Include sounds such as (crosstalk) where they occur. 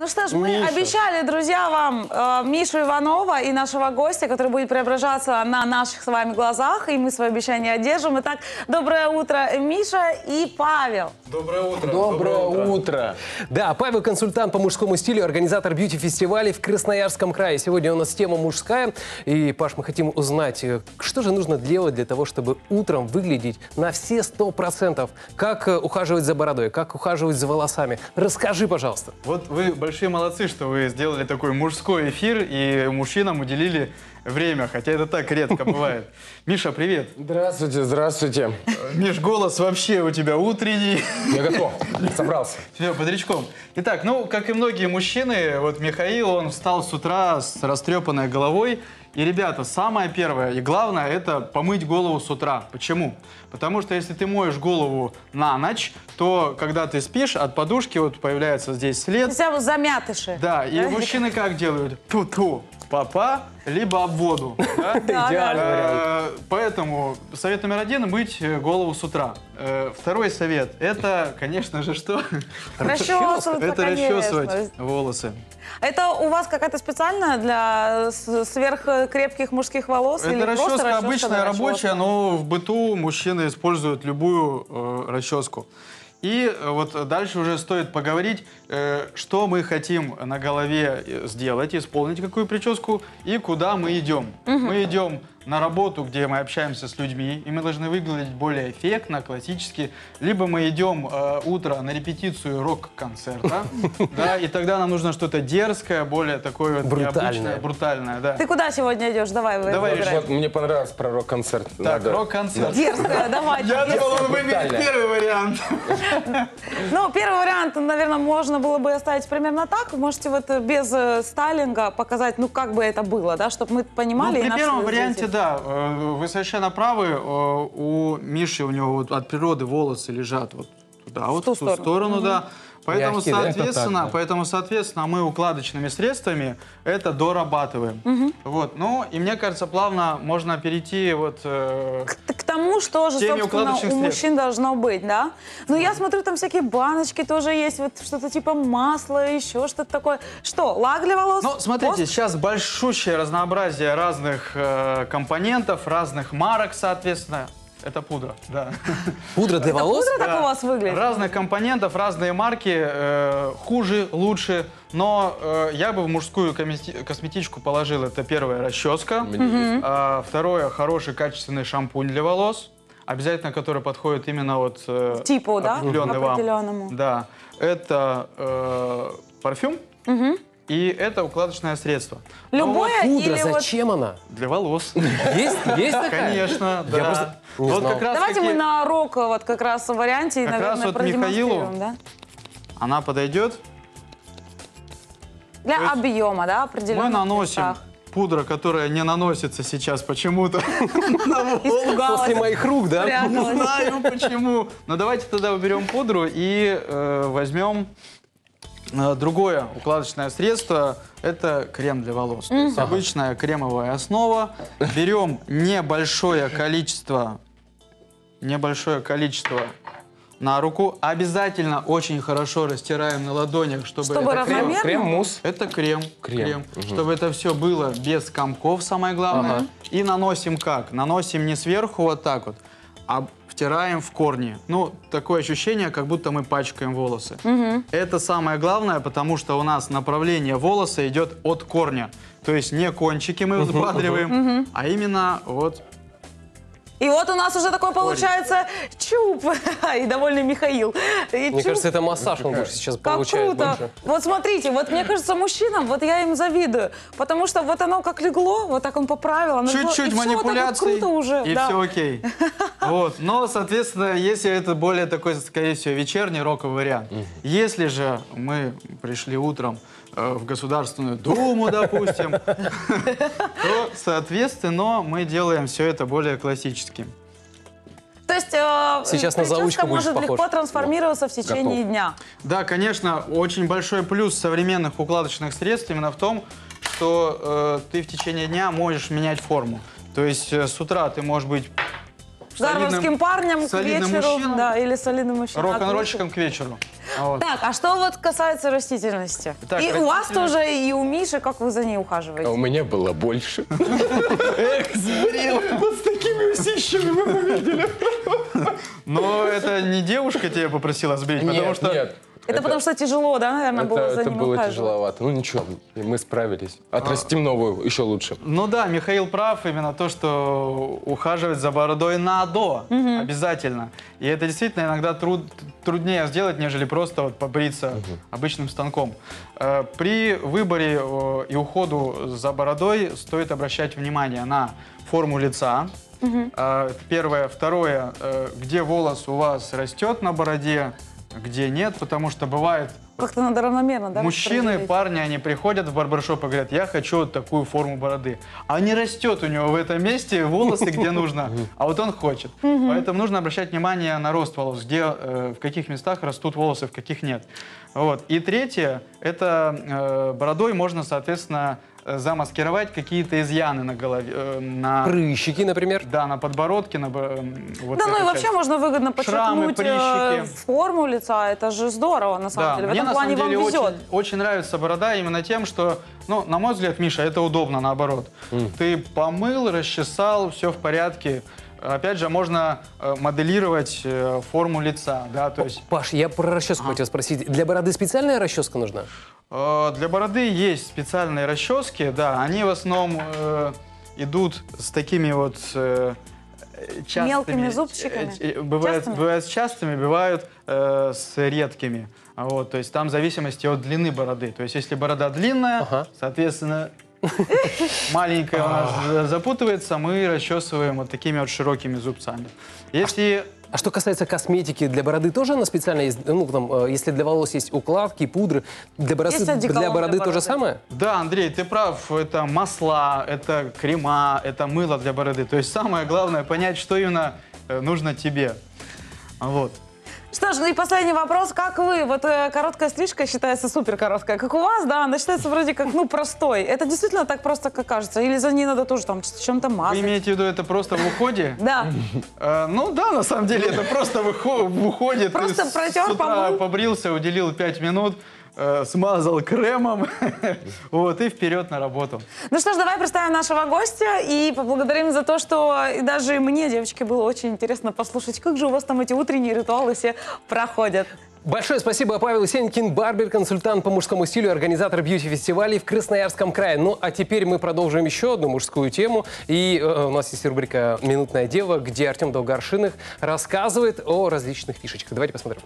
Ну что ж, мы Миша. обещали, друзья, вам э, Мишу Иванова и нашего гостя, который будет преображаться на наших с вами глазах, и мы свое обещание одержим. Итак, доброе утро, Миша и Павел. Доброе утро. Доброе утро. Да, Павел консультант по мужскому стилю, организатор бьюти-фестивалей в Красноярском крае. Сегодня у нас тема мужская. И, Паш, мы хотим узнать, э, что же нужно делать для того, чтобы утром выглядеть на все сто процентов? Как э, ухаживать за бородой, как ухаживать за волосами? Расскажи, пожалуйста. Вот вы большие молодцы, что вы сделали такой мужской эфир и мужчинам уделили время, хотя это так редко (laughs) бывает. Миша, привет. Здравствуйте, здравствуйте. Миш, голос вообще у тебя утренний. Я готов. Собрался. (laughs) Все, бодрячком. Итак, ну, как и многие мужчины, вот Михаил, он встал с утра с растрепанной головой. И, ребята, самое первое и главное – это помыть голову с утра. Почему? Потому что если ты моешь голову на ночь, то, когда ты спишь, от подушки вот появляется здесь след. Вся вот замятыши. Да, и мужчины как делают? Ту-ту, папа, либо об воду. (laughs) (laughs) да? Идеальный. Э, Поэтому совет номер один – мыть э, голову с утра. Э, Второй совет – это, конечно же, что? (laughs) Расчесываться, Это конечно. расчесывать волосы. Это у вас какая-то специальная для с- сверхкрепких мужских волос? или Это просто расческа обычная, рабочая, но в быту мужчины используют любую э, расческу. И э, вот дальше уже стоит поговорить, э, что мы хотим на голове э, сделать, исполнить какую прическу и куда мы идем. Мы идем на работу, где мы общаемся с людьми, и мы должны выглядеть более эффектно, классически. Либо мы идем э, утро на репетицию рок-концерта, (laughs) да, и тогда нам нужно что-то дерзкое, более такое вот Брутальное. необычное, брутальное, да. Ты куда сегодня идешь? Давай, Давай. Вот мне понравился про рок-концерт. Так, Надо- рок-концерт. Дерзкая, давайте. Я думал, он выберет первый вариант. (laughs) Ну, первый вариант, наверное, можно было бы оставить примерно так. Вы можете вот без э, стайлинга показать, ну, как бы это было, да, чтобы мы Ну, понимали. и при первом варианте, да, э, вы совершенно правы. Э, У Миши, у него вот от природы волосы лежат вот туда, вот в ту сторону. сторону, да. Поэтому, Мягкие, да? соответственно, так, да. поэтому, соответственно, мы укладочными средствами это дорабатываем. Вот, ну, и мне кажется, плавно можно перейти вот... э, К- К тому, что же, собственно, у средств. мужчин должно быть, да? Ну, я смотрю, там всякие баночки тоже есть, вот что-то типа масла, еще что-то такое. Что, лак для волос? Ну, смотрите, Пост? сейчас большущее разнообразие разных э, компонентов, разных марок, соответственно. Это пудра, да. Пудра для волос? Пудра так у вас выглядит? Разных компонентов, разные марки, э, хуже, лучше. Но э, я бы в мужскую косметичку положил, это первое, расческа. А, второе, хороший качественный шампунь для волос. Обязательно, который подходит именно вот... э, Типу, да? определенный вам. Определенному. Да. Это э, парфюм. И это укладочное средство. Ну, Любое Пудра, или вот... зачем она? Для волос. Есть? Есть такая? Конечно, Я да. просто не Вот знал. как раз Давайте таки мы на рок вот как раз варианте, и, Как раз наверное, вот продемонстрируем, Михаилу да? она подойдет. Для То есть объема, да, определенных Мы наносим местах. пудра, которая не наносится сейчас почему-то (laughs) на. После моих рук, да? Не знаю почему. Но давайте тогда уберем пудру и э, возьмем э, другое укладочное средство. Это крем для волос. То есть обычная кремовая основа. Берем небольшое количество, небольшое количество на руку. Обязательно очень хорошо растираем на ладонях, чтобы, Чтобы это крем- равномерно? Крем-мусс. это крем. Крем. Чтобы это все было без комков, самое главное. И наносим как? Наносим не сверху вот так вот, а втираем в корни. Ну, такое ощущение, как будто мы пачкаем волосы. Это самое главное, потому что у нас направление волоса идет от корня. То есть не кончики мы взбадриваем, а именно вот И вот у нас уже такой получается чуб. (laughs) И довольный Михаил. И Мне чуб. кажется, это массаж он больше сейчас Как получает круто. больше. Вот смотрите, вот мне кажется, мужчинам, вот я им завидую. Потому что вот оно как легло, вот так он поправил. оно легло, чуть-чуть и всё вот так вот манипуляций, круто уже. и да. все окей. (laughs) Вот. Но, соответственно, если это более такой, скорее всего, вечерний роковый вариант. Если же мы пришли утром э, в Государственную Думу, допустим, (laughs) то, соответственно, мы делаем все это более классическим. То есть э, Сейчас на прическа заучку может похож. легко трансформироваться в течение Готов. дня. Да, конечно, очень большой плюс современных укладочных средств именно в том, что э, ты в течение дня можешь менять форму. То есть э, с утра ты можешь быть Гарвардским парнем к солидным вечеру. Да, или солидным мужчиной. а к рок-н-ролльщиком к вечеру. вечеру. Вот. Так, а что вот касается растительности? Так, и у вас растительность- тоже, и у Миши, как вы за ней ухаживаете? А у меня было больше. Эх, сбрил. Вот с такими усищами вы бы видели. Но это не девушка тебя попросила сбрить, потому Нет, что... нет. Это, потому что тяжело, да, наверное, это, было за это ним было ухаживать? тяжеловато. Ну ничего, мы справились. Отрастим новую, еще лучше. Ну да, Михаил прав именно то, что ухаживать за бородой надо обязательно. И это действительно иногда труд, труднее сделать, нежели просто вот побриться обычным станком. Э, При выборе и уходу за бородой стоит обращать внимание на форму лица. Это Первое. Второе, э, где волос у вас растет на бороде, где нет, потому что бывает Как-то надо равномерно, да? Мужчины, парни, они приходят в барбершоп и говорят, я хочу вот такую форму бороды. А не растет у него в этом месте волосы, где (laughs) нужно, а вот он хочет. Поэтому нужно обращать внимание на рост волос, где, э, в каких местах растут волосы, в каких нет. Вот. И третье, это э, бородой можно, соответственно, замаскировать какие-то изъяны на голове, э, на, Прыщики, например. да, на подбородке, на бо- м, вот Да, ну и этой вообще можно выгодно Шрамы, подчеркнуть э, прыщики. форму лица. Это же здорово, на самом деле. В мне этом на плане самом деле вам везет. очень, очень нравится борода именно тем, что, ну, на мой взгляд, Миша, это удобно наоборот. Ты помыл, расчесал, все в порядке. Опять же, можно э, моделировать э, форму лица, да, то есть Паш, я про расческу хотел спросить. Для бороды специальная расческа нужна? э, для бороды есть специальные расчески, да, они в основном э, идут с такими вот э, частыми, Мелкими зубчиками? бывают, Частыми? бывают с частыми, бывают э, с редкими. Вот, то есть там в зависимости от длины бороды. То есть если борода длинная, Ага. соответственно, маленькая у нас за- запутывается, мы расчесываем вот такими вот широкими зубцами. Если А что касается косметики, для бороды тоже она специально есть? Ну, там, э, если для волос есть укладки, пудры, для бороды, для бороды для то же бороды. самое? Да, Андрей, ты прав. Это масла, это крема, это мыло для бороды. То есть самое главное понять, что именно э, нужно тебе. Вот. Что ж, ну и последний вопрос. Как вы? Вот э, короткая стрижка считается супер короткая. Как у вас, да, она считается вроде как, ну, простой. Это действительно так просто, как кажется? Или за ней надо тоже там чем-то Вы мазать? имеете в виду это просто в уходе? (laughs) Да. Э, ну да, на самом деле это просто в уходе. Просто протер, помыл. побрился, уделил 5 минут, э, смазал кремом, (laughs) вот, и вперед на работу. Ну что ж, давай представим нашего гостя и поблагодарим за то, что даже мне, девочки, было очень интересно послушать, как же у вас там эти утренние ритуалы все проходят. Большое спасибо, Павел Сенькин, барбер, консультант по мужскому стилю, организатор бьюти-фестивалей в Красноярском крае. Ну, а теперь мы продолжим еще одну мужскую тему. И э, у нас есть рубрика «Минутное дело», где Артем Долгоршиных рассказывает о различных фишечках. Давайте посмотрим.